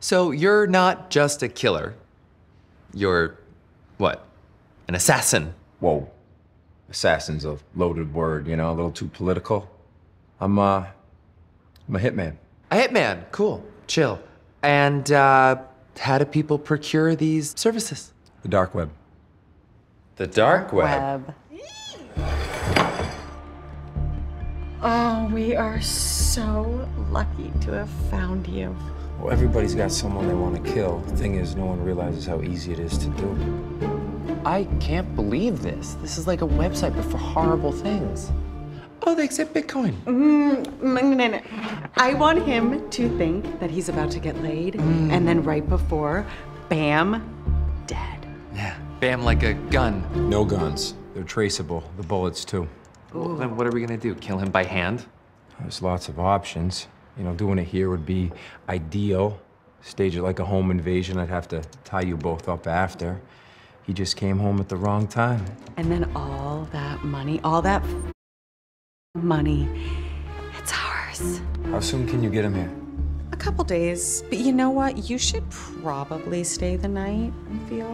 So you're not just a killer. You're what? An assassin. Whoa. Assassin's a loaded word, you know, a little too political. I'm, uh, I'm a hitman. A hitman. Cool. Chill. And uh, how do people procure these services? The dark web. The dark web. Web. Oh, we are so lucky to have found you. Well, everybody's got someone they want to kill. The thing is, no one realizes how easy it is to do. I can't believe this. This is like a website, but for horrible things. Oh, they accept Bitcoin. Mm, mm, mm, mm. I want him to think that he's about to get laid, and then right before, bam, dead. Yeah. Bam, like a gun. No guns. They're traceable. The bullets, too. Well, then what are we gonna do? Kill him by hand? There's lots of options. You know, doing it here would be ideal. Stage it like a home invasion. I'd have to tie you both up after. He just came home at the wrong time. And then all that money, all that money, it's ours. How soon can you get him here? A couple days, but you know what? You should probably stay the night, I feel.